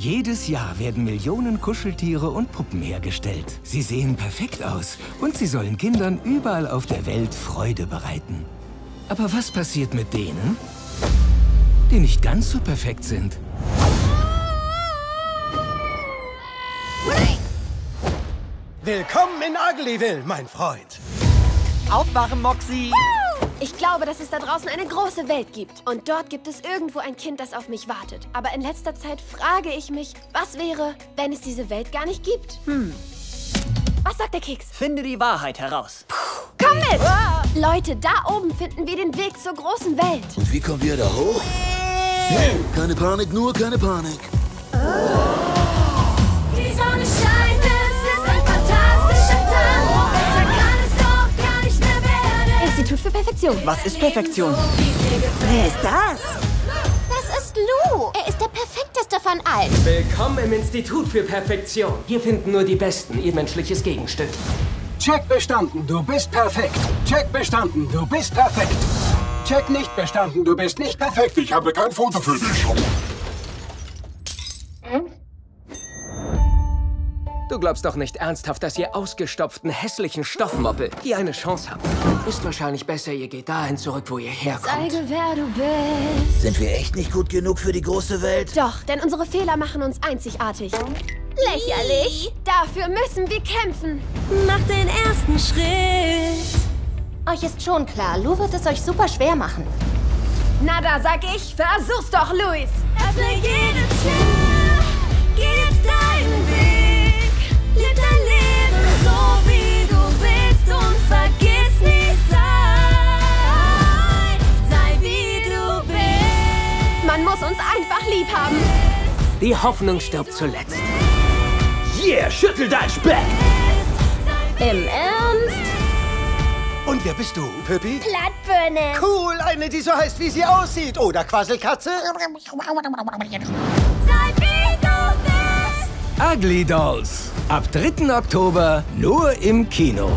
Jedes Jahr werden Millionen Kuscheltiere und Puppen hergestellt. Sie sehen perfekt aus und sie sollen Kindern überall auf der Welt Freude bereiten. Aber was passiert mit denen, die nicht ganz so perfekt sind? Willkommen in Uglyville, mein Freund. Aufwachen, Moxie! Ich glaube, dass es da draußen eine große Welt gibt. Und dort gibt es irgendwo ein Kind, das auf mich wartet. Aber in letzter Zeit frage ich mich, was wäre, wenn es diese Welt gar nicht gibt? Hm. Was sagt der Keks? Finde die Wahrheit heraus. Komm mit! Ah. Leute, da oben finden wir den Weg zur großen Welt. Und wie kommen wir da hoch? Keine Panik, nur keine Panik. Die Perfektion. Was ist Perfektion? Wer ist das? Das ist Lou. Er ist der perfekteste von allen. Willkommen im Institut für Perfektion. Hier finden nur die Besten ihr menschliches Gegenstück. Check bestanden, du bist perfekt. Check bestanden, du bist perfekt. Check nicht bestanden, du bist nicht perfekt. Ich habe kein Foto für dich. Du glaubst doch nicht ernsthaft, dass ihr ausgestopften, hässlichen Stoffmoppel hier eine Chance habt. Ist wahrscheinlich besser, ihr geht dahin zurück, wo ihr herkommt. Zeige, wer du bist. Sind wir echt nicht gut genug für die große Welt? Doch, denn unsere Fehler machen uns einzigartig. Lächerlich. Dafür müssen wir kämpfen. Mach den ersten Schritt. Euch ist schon klar, Lou wird es euch super schwer machen. Na, da sag ich, versuch's doch, Luis. Öffne jede Tür. Einfach lieb haben. Die Hoffnung stirbt zuletzt. Yeah, schüttel dein Speck! Im Ernst? Und wer bist du, Püppi? Plattbirne. Cool, eine, die so heißt, wie sie aussieht. Oder Quasselkatze? Ugly Dolls. Ab 3. Oktober nur im Kino.